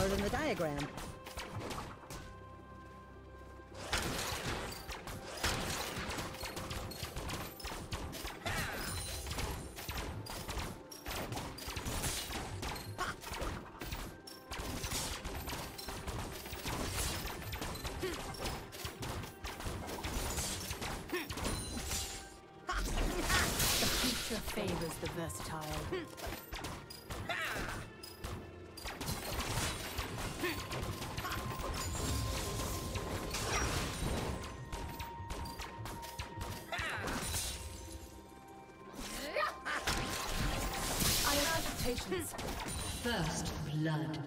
colored in the diagram. Patience. First blood.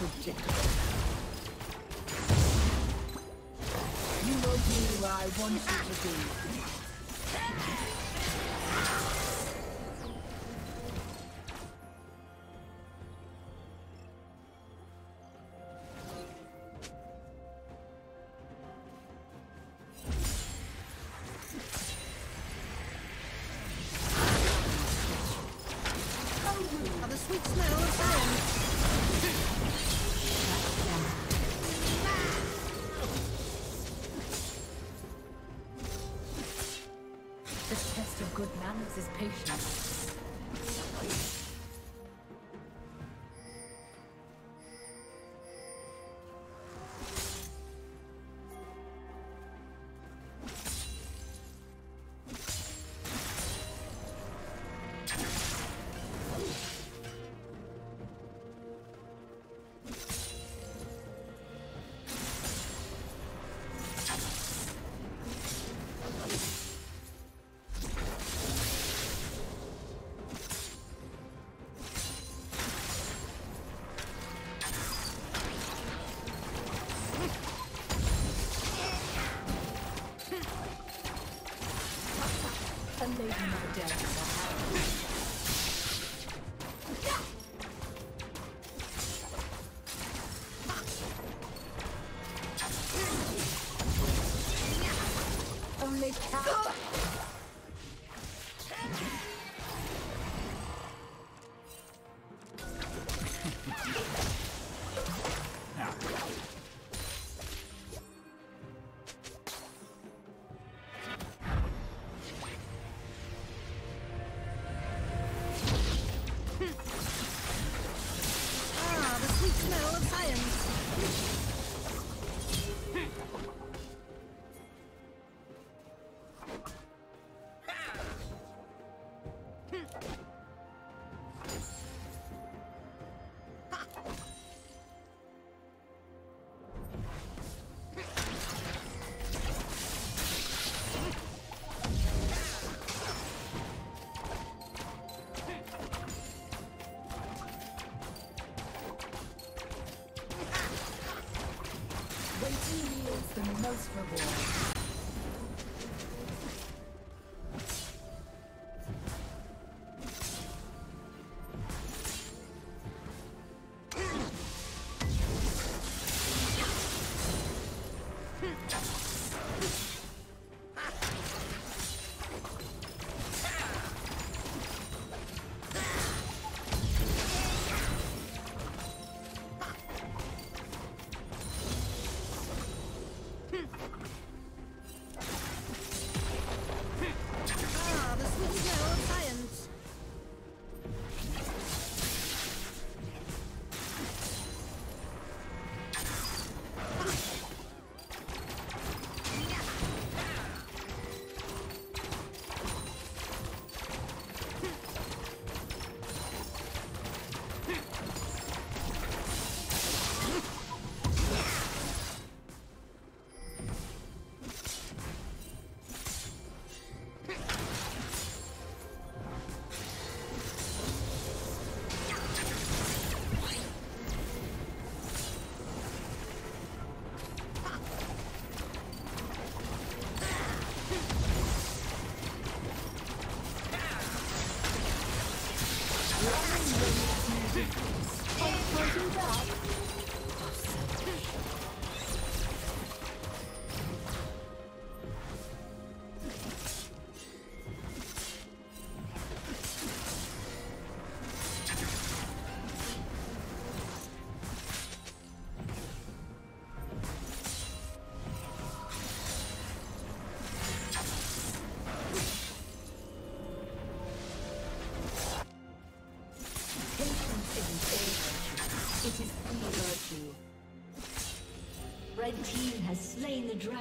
Unpredictable. You know who I want you to be. develops his patience. dead.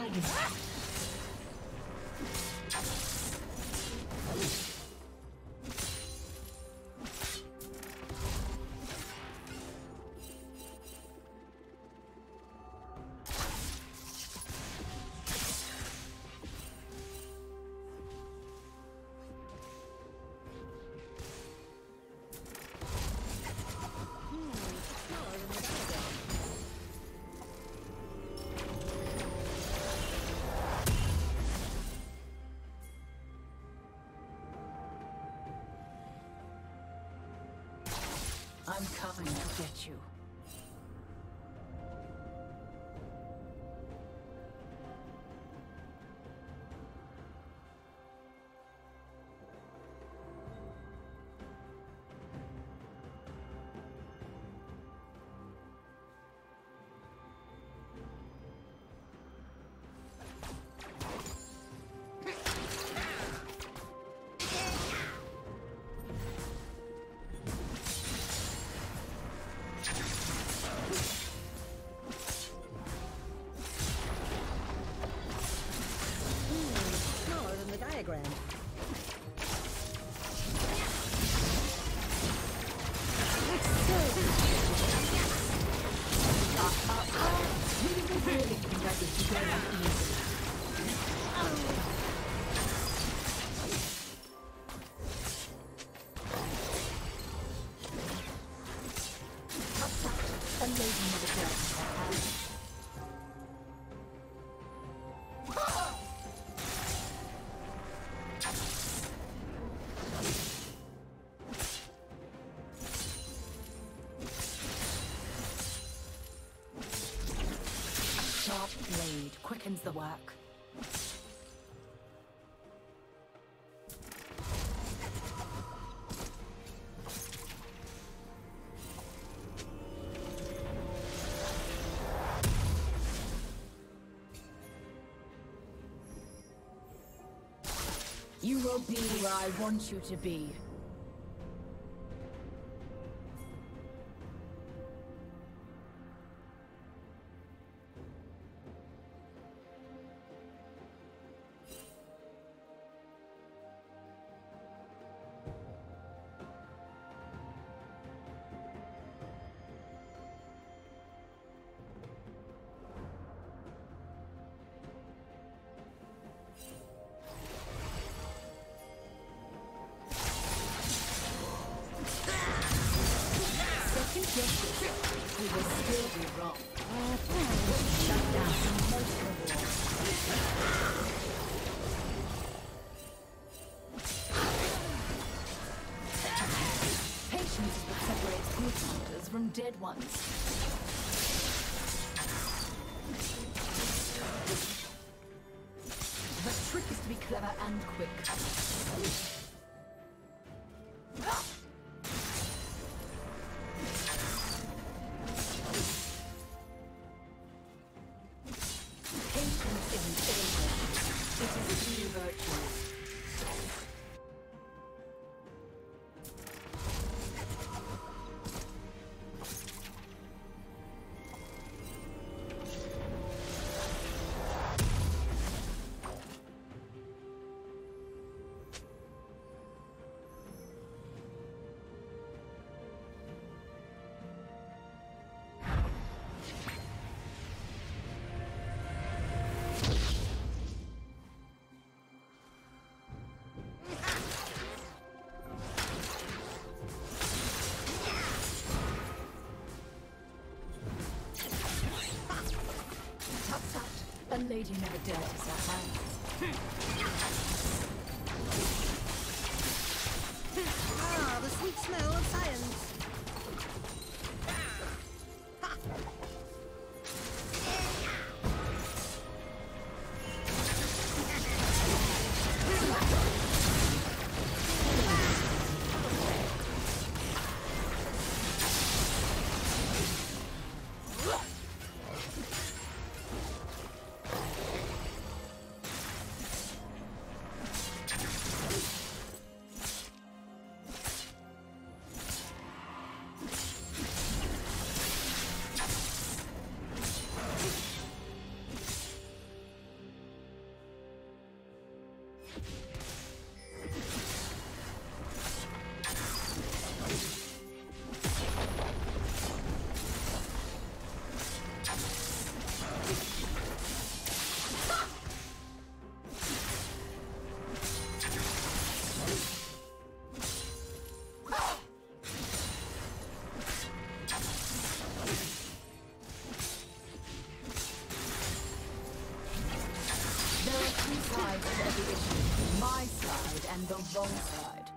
Dragon. Coming to get you. Quickens the work. You will be where I want you to be. Dead ones. The trick is to be clever and quick. Lady never dirties her hands. ah, the sweet smell of science. you side.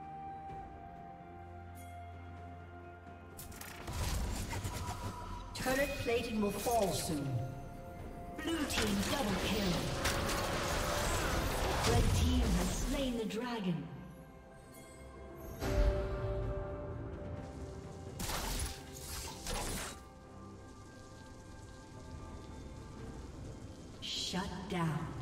Turret plating will fall soon. Blue team double kill. Red team has slain the dragon. Shut down.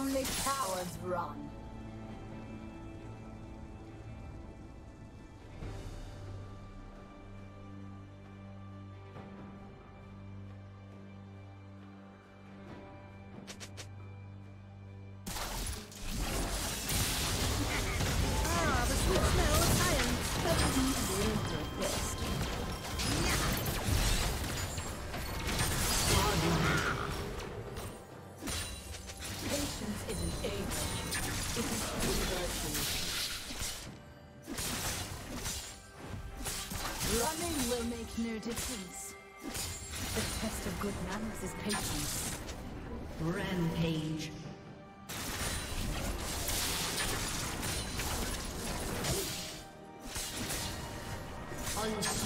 Only cowards run. No. The test of Good manners is patience. Rampage. Unstoppable.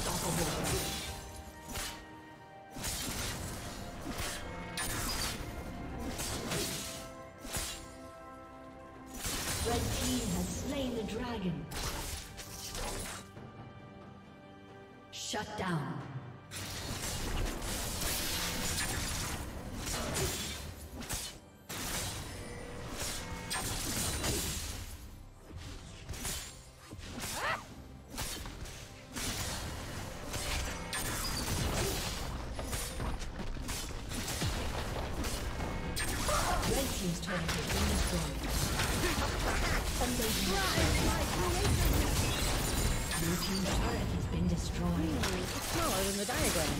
Team's turret has been destroyed. It's smaller than the diagram.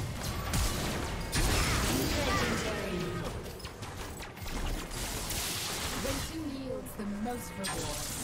Legendary. Waiting yields the most reward.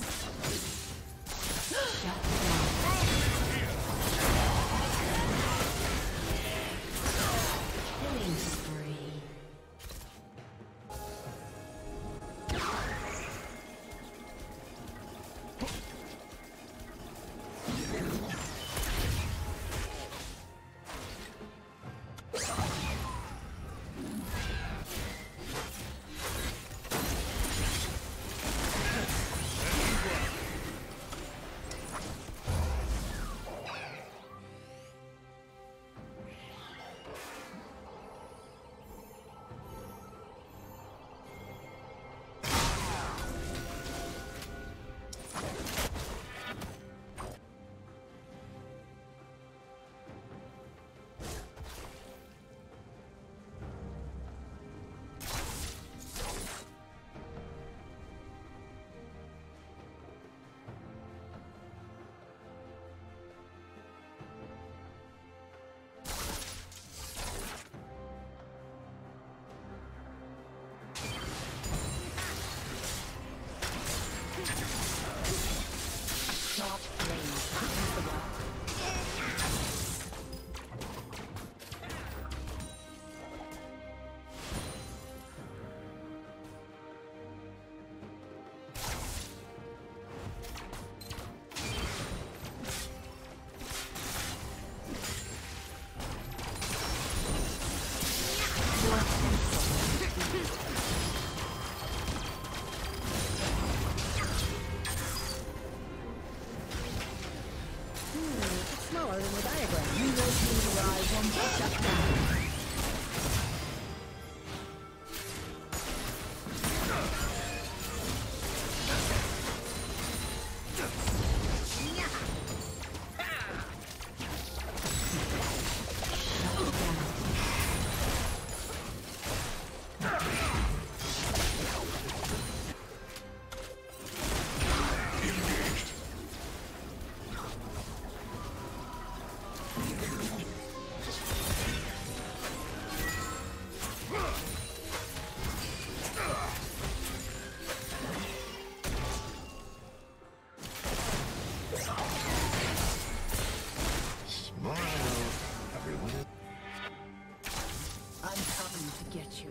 Get you.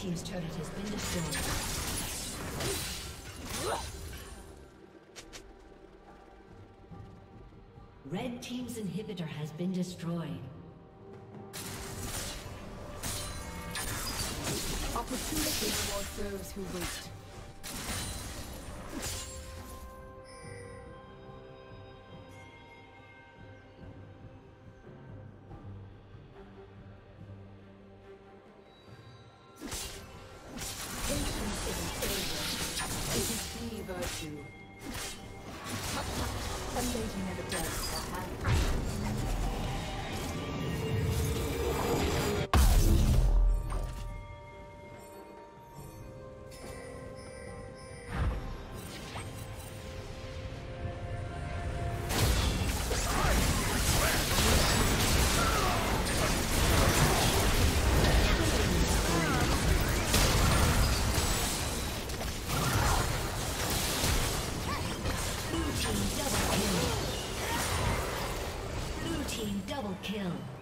Team's turret has been destroyed. Red Team's inhibitor has been destroyed. Opportunity rewards those who wait. team double kill.